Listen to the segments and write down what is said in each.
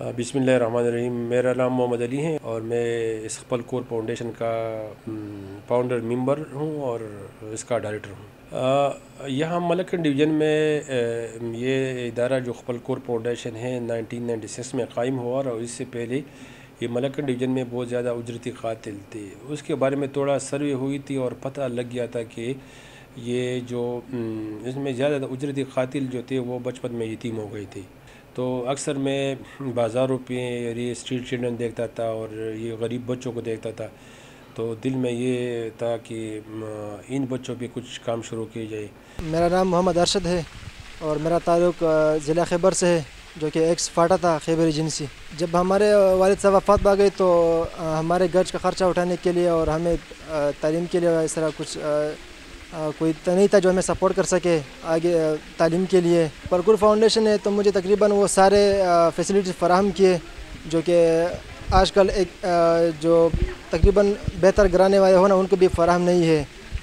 بسم اللہ الرحمن الرحیم۔ میرا نام محمد علی ہے اور میں اس خپل کور فاؤنڈیشن کا فاؤنڈر ممبر ہوں اور اس کا ڈائریکٹر ہوں۔ یہاں ملکن ڈویژن میں یہ ادارہ جو خپل کور فاؤنڈیشن ہے، نائنٹین نائنٹی سکس میں قائم ہوا اور اس سے پہلے یہ ملکن ڈویژن میں بہت زیادہ اجرتی قاتل تھے۔ اس کے بارے میں تھوڑا سروے ہوئی تھی اور پتہ لگ گیا تھا کہ یہ جو اس میں زیادہ اجرتی قاتل جو تھے وہ بچپن میں یتیم ہو گئی تھی تو اکثر میں بازاروں پہ یہ اسٹریٹ چلڈرن دیکھتا تھا اور یہ غریب بچوں کو دیکھتا تھا۔ تو دل میں یہ تھا کہ ان بچوں پہ کچھ کام شروع کیا جائے۔ میرا نام محمد ارشد ہے اور میرا تعلق ضلع خیبر سے ہے، جو کہ ایکس فاٹا تھا خیبر ایجنسی جب ہمارے والد صاحب وفات پا گئے تو ہمارے گرج کا خرچہ اٹھانے کے لیے اور ہمیں تعلیم کے لیے اس طرح کچھ کوئی نہیں تھا جو ہمیں سپورٹ کر سکے آگے تعلیم کے لیے۔ پرکور فاؤنڈیشن ہے تو مجھے تقریباً وہ سارے فیسلٹیز فراہم کیے، جو کہ آج کل ایک جو تقریباً بہتر گرانے والے ہونا ان کو بھی فراہم نہیں ہے۔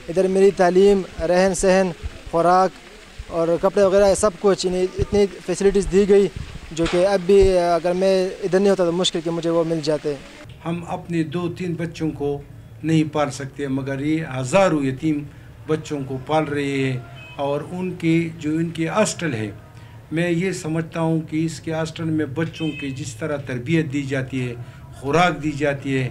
ادھر میری تعلیم، رہن سہن، خوراک اور کپڑے وغیرہ، سب کچھ یعنی اتنی فیسلٹیز دی گئی، جو کہ اب بھی اگر میں ادھر نہیں ہوتا تو مشکل کہ مجھے وہ مل جاتے۔ ہم اپنے دو تین بچوں کو نہیں پال سکتے، مگر یہ ہزاروں یتیم بچوں کو پال رہے ہیں اور ان کی جو ان کی ہاسٹل ہے، میں یہ سمجھتا ہوں کہ اس کے ہاسٹل میں بچوں کی جس طرح تربیت دی جاتی ہے، خوراک دی جاتی ہے،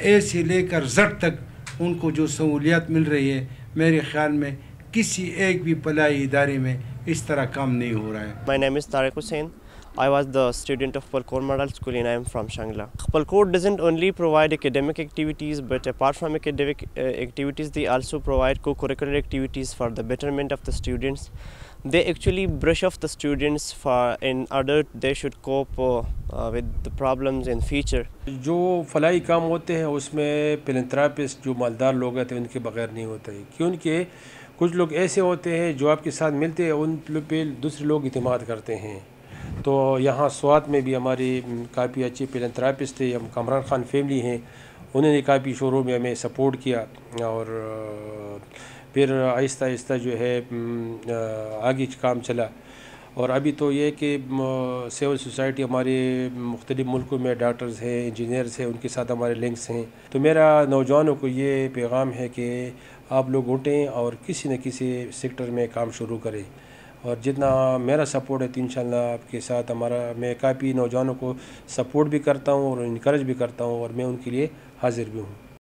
اے سے لے کر زٹ تک ان کو جو سہولیات مل رہی ہے میرے خیال میں کسی ایک بھی پلائی ادارے میں اس طرح کام نہیں ہو رہا ہے۔ My name is I was the student of Palkor Model School and I am from Shangla. Palkor doesn't only provide academic activities but apart from academic uh, activities they also provide co-curricular activities for the betterment of the students. They actually brush off the students for in order they should cope uh, uh, with the problems in future. جو فلاحی کام ہوتے ہیں اس میں پلنتراپسٹ جو مالدار لوگ ہیں ان کے بغیر نہیں ہوتے کیونکہ کچھ لوگ ایسے ہوتے ہیں جو آپ کے ساتھ ملتے ہیں ان پہ دوسرے لوگ اعتماد کرتے ہیں تو یہاں سوات میں بھی ہماری کافی اچھی پلنتراپسٹ تھے، ہم کامران خان فیملی ہیں، انہوں نے کافی شروع میں ہمیں سپورٹ کیا اور پھر آہستہ آہستہ جو ہے آگے کام چلا اور ابھی تو یہ کہ سول سوسائٹی ہمارے مختلف ملکوں میں ڈاکٹرز ہیں انجینئرز ہیں، ان کے ساتھ ہمارے لنکس ہیں۔ تو میرا نوجوانوں کو یہ پیغام ہے کہ آپ لوگ اٹھیں اور کسی نہ کسی سیکٹر میں کام شروع کریں۔ اور جتنا میرا سپورٹ ہے تو انشاءاللہ آپ کے ساتھ ہمارا میں کافی نوجوانوں کو سپورٹ بھی کرتا ہوں اور انکریج بھی کرتا ہوں اور میں ان کے لیے حاضر بھی ہوں۔